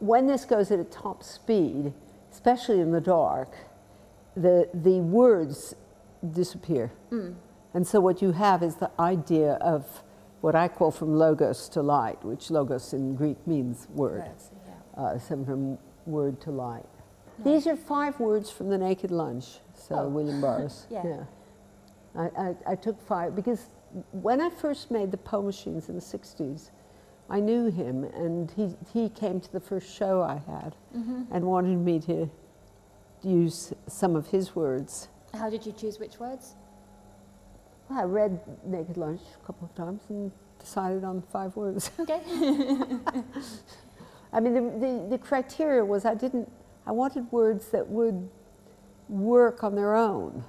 When this goes at a top speed, especially in the dark, the, the words disappear. Mm. And so what you have is the idea of what I call from logos to light, which logos in Greek means word, yes, yeah. uh, from word to light. These are five words from the Naked Lunch, so oh. William Burroughs. yeah. yeah. I, I, I, took five because when I first made the Poem machines in the 60s, I knew him and he, he came to the first show I had mm -hmm. and wanted me to use some of his words. How did you choose which words? Well, I read Naked Lunch a couple of times and decided on five words. Okay. I mean, the, the, the criteria was I didn't, I wanted words that would work on their own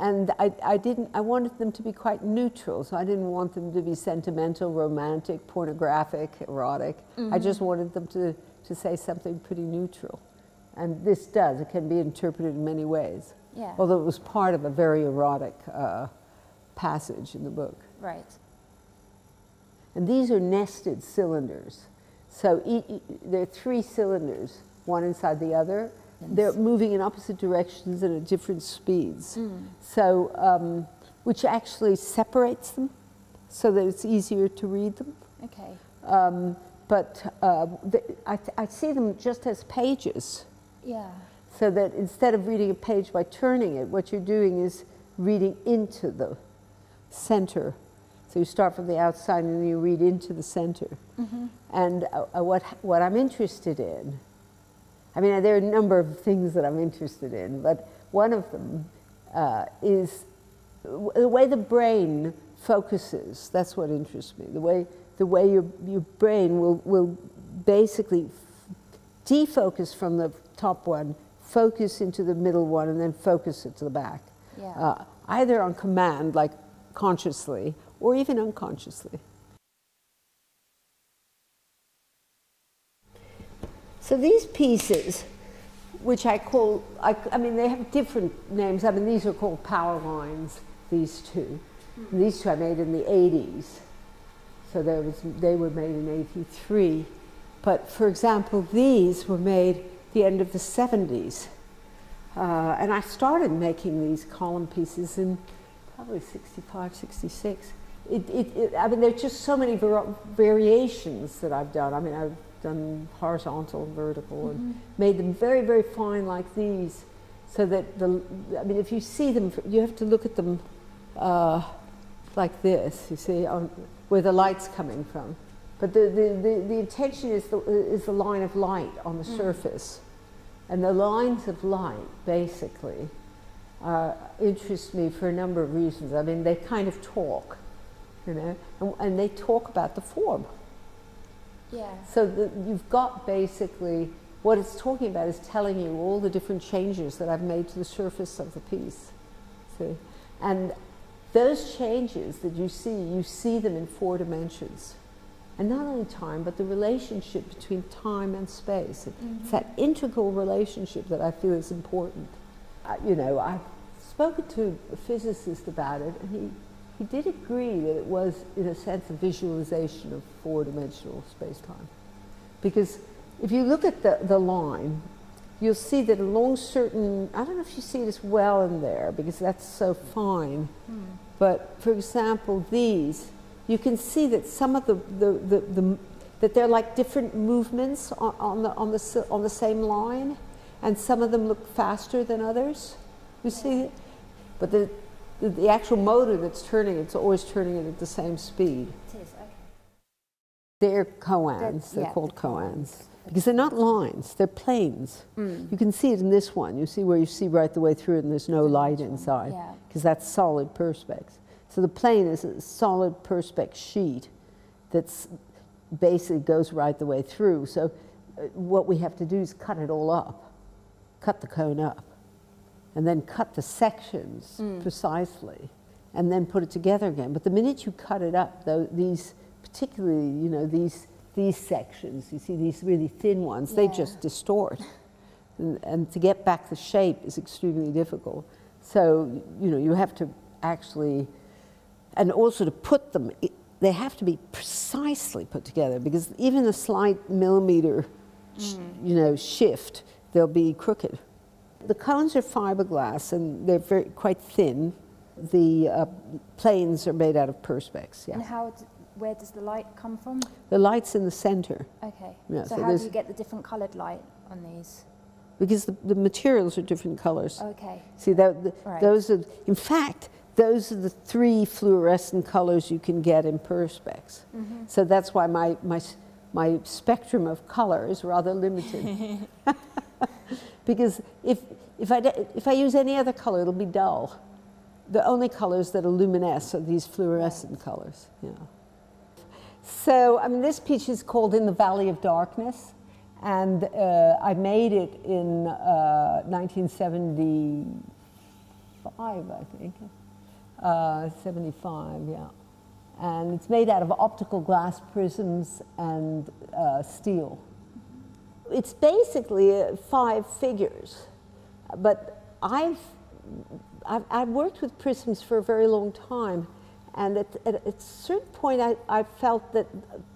and I, I, didn't i wanted them to be quite neutral so i didn't want them to be sentimental romantic pornographic erotic mm -hmm. i mm-hmm. just wanted them to, to say something pretty neutral and this does it can be interpreted in many ways yeah. although it was part of a very erotic uh, passage in the book right and these are nested cylinders so e e there are three cylinders one inside the other they're moving in opposite directions and at different speeds. Mm. So, um, which actually separates them so that it's easier to read them. Okay. Um, but uh, I, I see them just as pages. Yeah. So that instead of reading a page by turning it, what you're doing is reading into the center. So you start from the outside and then you read into the center. Mm -hmm. And uh, what, what I'm interested in I mean, there are a number of things that I'm interested in, but one of them uh, is the way the brain focuses. That's what interests me. The way, the way your, your brain will, will basically defocus from the top one, focus into the middle one, and then focus it to the back. Yeah. Uh, either on command, like consciously, or even unconsciously. So these pieces, which I call, I, I, mean, they have different names. I mean, these are called power lines, these two. And these two I made in the 80s. So there was, they were made in 83. But for example, these were made the end of the 70s. Uh, and I started making these column pieces in probably 65, 66. It, it, it, I mean, there's just so many variations that I've done. I mean, I've done horizontal and vertical mm -hmm. and mm-hmm. made them very, very fine like these so that the, I mean, if you see them, you have to look at them uh, like this, you see, on, where the light's coming from. But the, the, the, the intention is the, is the line of light on the mm. surface. And the lines of light, basically, uh, interest me for a number of reasons. I mean, they kind of talk, you know, and, and they talk about the form. Yeah. So the, you've got basically what it's talking about is telling you all the different changes that I've made to the surface of the piece. See? And those changes that you see, you see them in four dimensions. And not only time, but the relationship between time and space. Mm -hmm. It's that integral relationship that I feel is important. Uh, you know, I've spoken to a physicist about it, and he he did agree that it was, in a sense, a visualization of four-dimensional space-time. Because if you look at the, the line, you'll see that along certain, I don't know if you see it as well in there, because that's so fine. Mm. But for example, these, you can see that some of the, the, the, the that they're like different movements on, on, the, on, the, on the same line, and some of them look faster than others. You see? But the, the, the actual motor that's turning, it's always turning it at the same speed. It is, okay. They're koans, they're yeah, called the koans. Because they're not lines, they're planes. Mm. You can see it in this one. You see where you see right the way through it and there's no light inside. Because yeah. that's solid perspex. So the plane is a solid perspex sheet that's basically goes right the way through. So uh, what we have to do is cut it all up, cut the cone up and then cut the sections mm. precisely and then put it together again. But the minute you cut it up, though, these, particularly, you know, these, these sections, you see these really thin ones, yeah. they just distort. and, and to get back the shape is extremely difficult. So, you know, you have to actually, and also to put them, they have to be precisely put together because even a slight millimeter sh- you know, shift, they'll be crooked. The cones are fiberglass and they're very quite thin. The uh, planes are made out of perspex. Yeah. And how, where does the light come from? the light's in the center Okay. Yeah, so, so how do you get the different coloured light on these? because the, the materials are different colors. Okay. See, that, the, Right. those are, in fact, those are the three fluorescent colors you can get in perspex. Mm-hmm. So that's why my, my, my spectrum of color is rather limited. because if, if, I, if I use any other color, it'll be dull. The only colors that luminesce are these fluorescent colors. Yeah. So, I mean, this piece is called In the Valley of Darkness, and uh, I made it in uh, 1975, I think. Uh, 75, yeah. And it's made out of optical glass prisms and uh, steel. It's basically five figures, but I've, I've, I've worked with prisms for a very long time, and at, at, at a certain point, I, I felt that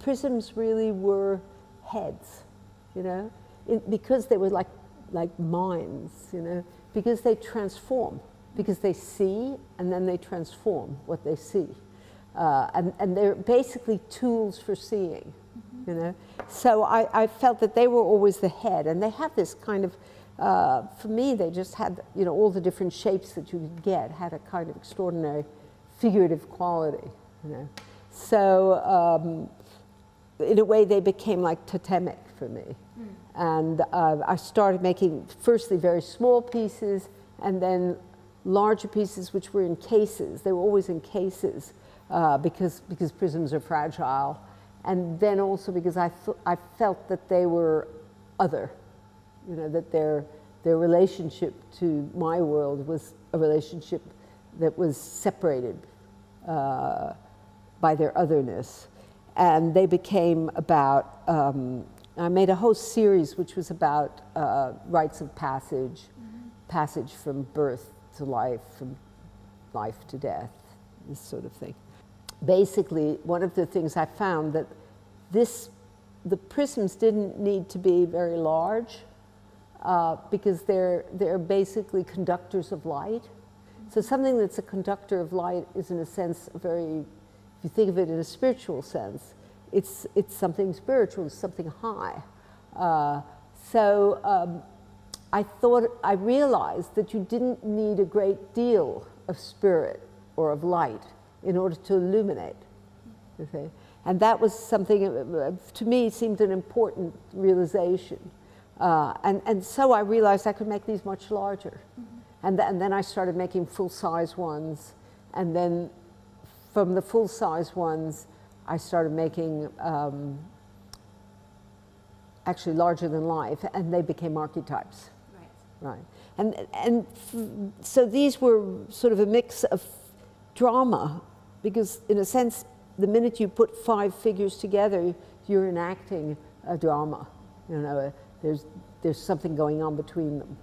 prisms really were heads, you know, it, because they were like, like minds, you know, because they transform, because they see and then they transform what they see. Uh, and, and they're basically tools for seeing, you know. So I, I felt that they were always the head, and they had this kind of, uh, for me, they just had, you know, all the different shapes that you could get had a kind of extraordinary figurative quality, you know. So um, in a way, they became like totemic for me. And uh, I started making firstly very small pieces and then larger pieces which were in cases. They were always in cases uh, because, because prisms are fragile. And then also because I, I felt that they were other, you know, that their, their relationship to my world was a relationship that was separated uh, by their otherness. And they became about, um, I made a whole series which was about uh, rites of passage, passage from birth to life, from life to death, this sort of thing. Basically, one of the things I found that this, the prisms didn't need to be very large uh, because they're, they're basically conductors of light. So something that's a conductor of light is in a sense a very, if you think of it in a spiritual sense, it's, it's something spiritual, it's something high. Uh, so um, I thought, I realized that you didn't need a great deal of spirit or of light in order to illuminate. See? And that was something, uh, to me, seemed an important realization. Uh, and, and so I realized I could make these much larger. And, th- and then I started making full size ones. And then from the full size ones, I started making um, actually larger than life, and they became archetypes. Right. Right. And, and f- so these were sort of a mix of drama, because in a sense, the minute you put five figures together, you're enacting a drama. You know, there's, there's something going on between them.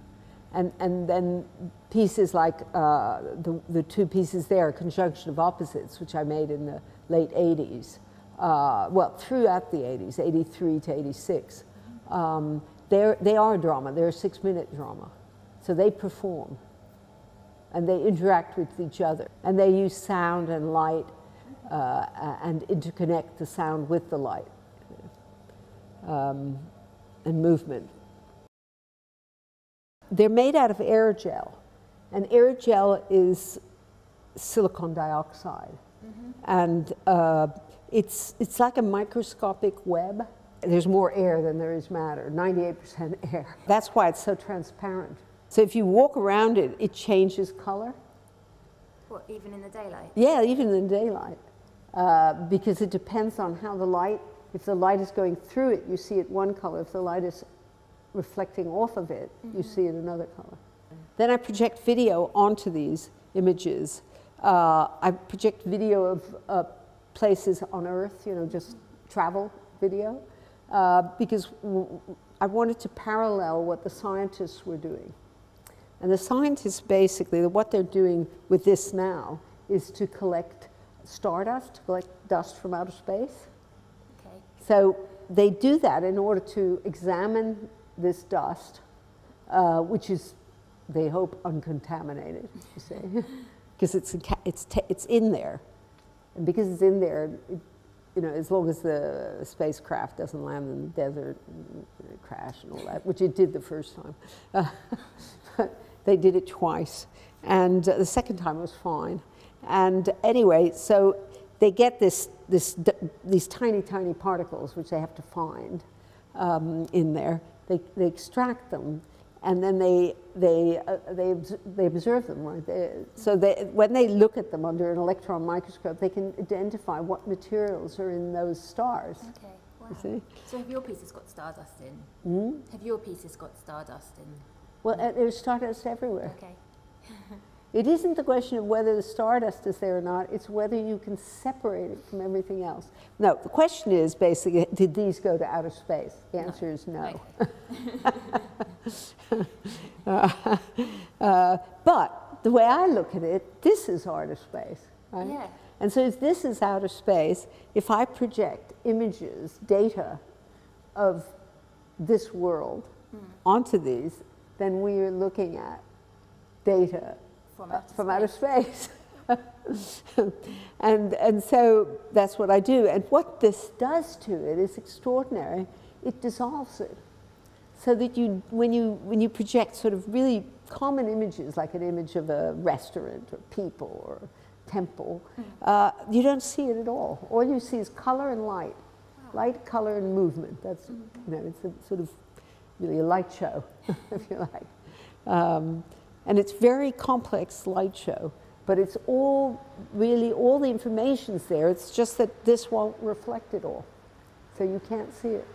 And, and then pieces like uh, the, the two pieces there, Conjunction of Opposites, which I made in the late 80s, uh, well, throughout the 80s, 83 to 86, um, they're, they are drama. They're a six minute drama. So they perform and they interact with each other. And they use sound and light uh, and interconnect the sound with the light um, and movement. They're made out of aerogel, and aerogel is silicon dioxide. And uh, it's, it's like a microscopic web. There's more air than there is matter, 98% air. That's why it's so transparent. So if you walk around it, it changes color. What, even in the daylight? Yeah, even in the daylight, uh, because it depends on how the light. If the light is going through it, you see it one color. If the light is reflecting off of it, you see it another color. Then I project video onto these images. Uh, I project video of uh, places on Earth, you know, just travel video, uh, because I wanted to parallel what the scientists were doing. And the scientists basically, what they're doing with this now is to collect stardust, to collect dust from outer space. Okay. So they do that in order to examine this dust, uh, which is, they hope, uncontaminated, you see, because it's, it's, it's in there. And because it's in there, it, you know, as long as the spacecraft doesn't land in the desert and crash and all that, which it did the first time. Uh, but they did it twice. And uh, the second time was fine. And anyway, so they get this, this, these tiny, tiny particles, which they have to find um, in there. They, they extract them, and then they, they, uh, they, they observe them. Right? They, so they, when they look at them under an electron microscope, they can identify what materials are in those stars. Okay. Wow. See? So have your pieces got stardust in? Hmm? Have your pieces got stardust in? Well, uh, there's stardust everywhere. Okay. It isn't the question of whether the stardust is there or not, it's whether you can separate it from everything else. No, the question is basically did these go to outer space? The answer is no. Uh, uh, but the way I look at it, this is outer space. Right? Yeah. And so if this is outer space, if I project images, data of this world onto these, then we are looking at data From uh, outer from outer space. and, and so that's what I do. And what this does to it is extraordinary. It dissolves it. So that you, when you, when you project sort of really common images, like an image of a restaurant or people or temple, uh, you don't see it at all. All you see is color and light. Light, color, and movement. That's, you know, it's a sort of really a light show, if you like. Um, and it's very complex light show, but it's all really, all the information's there. It's just that this won't reflect it all. So you can't see it.